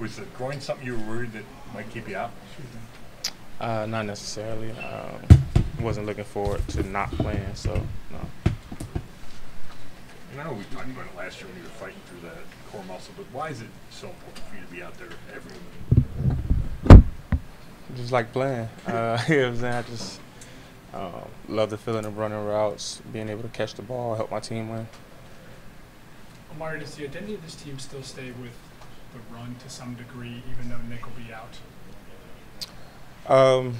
Was the groin something you were worried that might keep you out? Uh, not necessarily. Um, wasn't looking forward to not playing, so no. And I know we talked about it last year when you were fighting through that core muscle, but why is it so important for you to be out there every week? Just like playing. Uh, you know what I'm saying? I just um, love the feeling of running routes, being able to catch the ball, help my team win. Amari, does the identity of this team still stay with the run to some degree, even though Nick will be out? Um,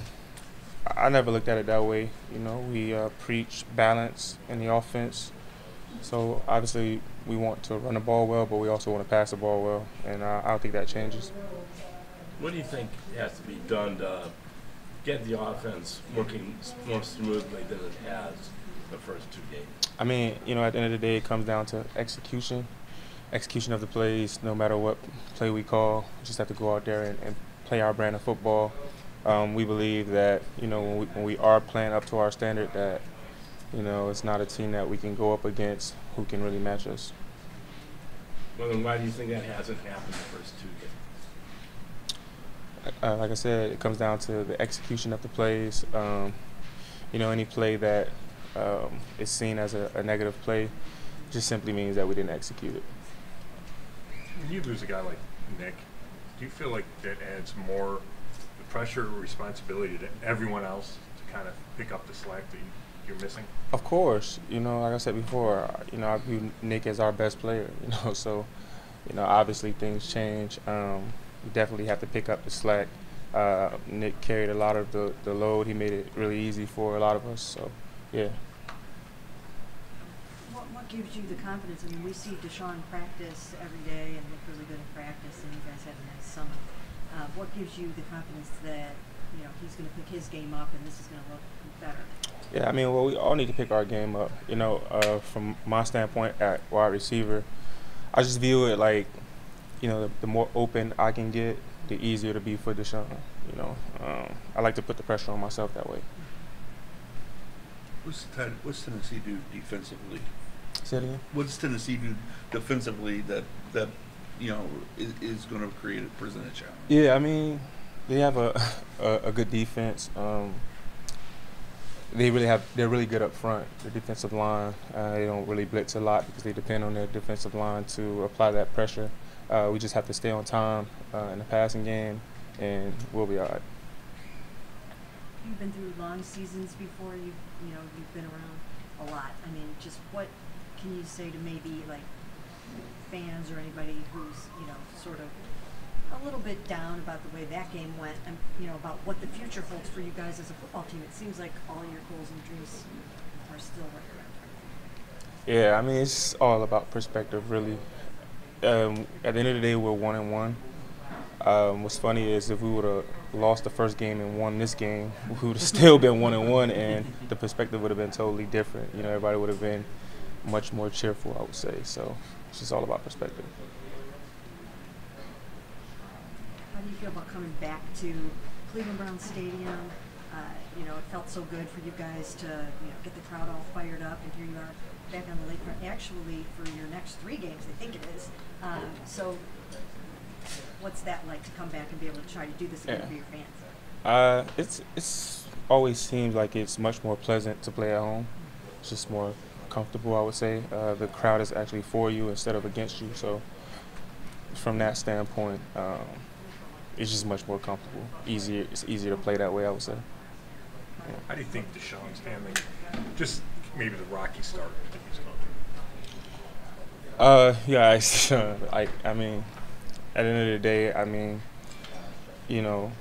I never looked at it that way. You know, we uh, preach balance in the offense. So obviously, we want to run the ball well, but we also want to pass the ball well, and uh, I don't think that changes. What do you think has to be done to get the offense working more smoothly than it has the first two games? I mean, you know, at the end of the day, it comes down to execution, execution of the plays. No matter what play we call, we just have to go out there and, and play our brand of football. Um, we believe that you know when we, when we are playing up to our standard, that you know it's not a team that we can go up against who can really match us. Well, then why do you think that hasn't happened the first two games? Uh, like I said, it comes down to the execution of the plays. Um, you know, any play that um, is seen as a, a negative play just simply means that we didn't execute it. You lose a guy like Nick, do you feel like that adds more the pressure or responsibility to everyone else to kind of pick up the slack that you, you're missing? Of course, you know, like I said before, you know, I view Nick as our best player. You know, so you know, obviously things change. Um, we definitely have to pick up the slack. Uh, Nick carried a lot of the, the load. He made it really easy for a lot of us. So, yeah. What, what gives you the confidence? I mean, we see Deshaun practice every day and look really good in practice, and you guys had a nice summer. Uh, what gives you the confidence that you know he's going to pick his game up and this is going to look better? Yeah, I mean, well, we all need to pick our game up. You know, uh, from my standpoint at wide receiver, I just view it like, you know, the, the more open I can get, the easier to be for Deshaun. You know, um, I like to put the pressure on myself that way. What's, Ten- what's Tennessee do defensively? Say it again. What does Tennessee do defensively that that you know is, is going to create a present a challenge? Yeah, I mean, they have a a, a good defense. Um, they really have. They're really good up front. The defensive line. Uh, they don't really blitz a lot because they depend on their defensive line to apply that pressure. Uh, we just have to stay on time uh, in the passing game, and we'll be all right. You've been through long seasons before. You've you know you've been around a lot. I mean, just what can you say to maybe like fans or anybody who's you know sort of a little bit down about the way that game went, and you know about what the future holds for you guys as a football team? It seems like all your goals and dreams are still right around. Yeah, I mean it's all about perspective, really. Um, at the end of the day, we're one and one. Um, what's funny is if we would have lost the first game and won this game, we would have still been one and one, and the perspective would have been totally different. You know, everybody would have been much more cheerful, I would say. So it's just all about perspective. How do you feel about coming back to Cleveland Brown Stadium? Uh, you know, it felt so good for you guys to you know get the crowd all fired up, and here you are back on the lakefront. Actually, for your next three games, I think it is. Um, so, what's that like to come back and be able to try to do this again Yeah. for your fans? Uh, it's it's always seems like it's much more pleasant to play at home. It's just more comfortable, I would say. Uh, the crowd is actually for you instead of against you. So, from that standpoint, um, it's just much more comfortable. Easier, it's easier to play that way, I would say. How do you think Deshaun's handling just maybe the rocky start that he's going through? Uh, yeah, uh, I, I mean, at the end of the day, I mean, you know,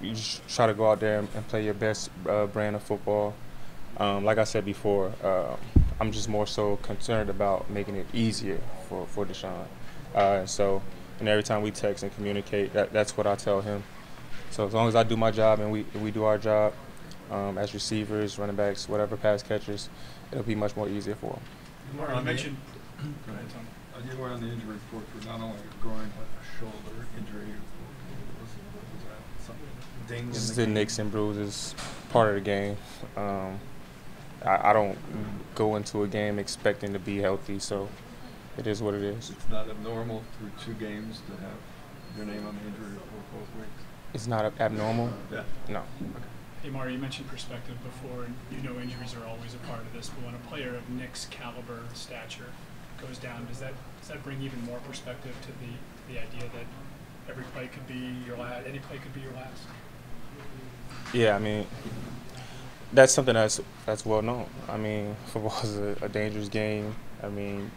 you just try to go out there and, and play your best uh, brand of football. Um, like I said before, uh, I'm just more so concerned about making it easier for, for Deshaun. Uh, so, and every time we text and communicate, that, that's what I tell him. So as long as I do my job and we, we do our job um, as receivers, running backs, whatever pass catchers, it'll be much more easier for him. Amari, you mentioned. Go ahead, Tom. Uh, you were on the injury report for not only a groin but a shoulder injury. Was, was that something ding in Just the the nicks and bruises, part of the game. Um, I, I don't go into a game expecting to be healthy, so it is what it is. It's not abnormal through two games to have your name on the injury report both weeks? It's not ab- abnormal. Yeah. No. Hey, Mario, you mentioned perspective before, and you know injuries are always a part of this, but when a player of Nick's caliber, stature, goes down, does that, does that bring even more perspective to the, the idea that every play could be your last, any play could be your last? Yeah, I mean, that's something that's that's well known. I mean, football is a, a dangerous game. I mean,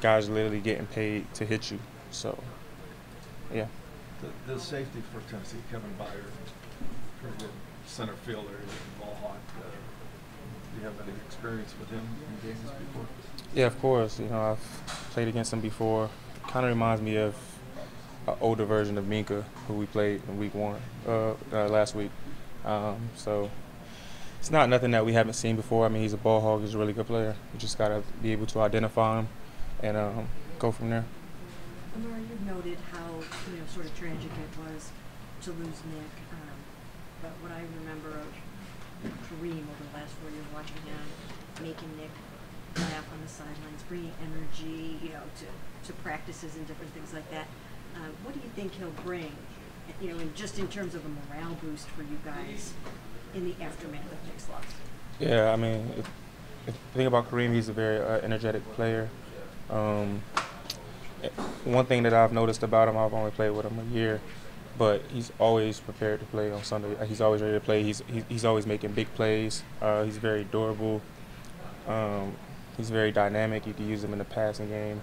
guys are literally getting paid to hit you. So, yeah. The, the safety for Tennessee, Kevin good center fielder, ball hawk. Uh, do you have any experience with him in games before? Yeah, of course. You know, I've played against him before. Kind of reminds me of an older version of Minkah, who we played in week one, uh, uh, last week. Um, so it's not nothing that we haven't seen before. I mean, he's a ball hawk. He's a really good player. You just got to be able to identify him and um, go from there. Amar, you've noted how, you know, sort of tragic it was to lose Nick. Um, but what I remember of Kareem over the last four years watching him, making Nick laugh on the sidelines, bringing energy, you know, to, to practices and different things like that. Uh, what do you think he'll bring, you know, in, just in terms of a morale boost for you guys in the aftermath of Nick's loss? Yeah, I mean, if, if think about Kareem, he's a very uh, energetic player. Um, eh, one thing that I've noticed about him, I've only played with him a year, but he's always prepared to play on Sunday. Uh, He's always ready to play. He's he, he's always making big plays. Uh, he's very durable. Um, he's very dynamic. You can use him in the passing game,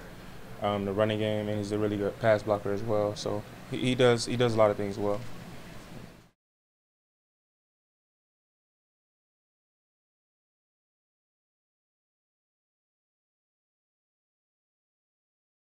um, the running game, and he's a really good pass blocker as well. So he, he does he does a lot of things well.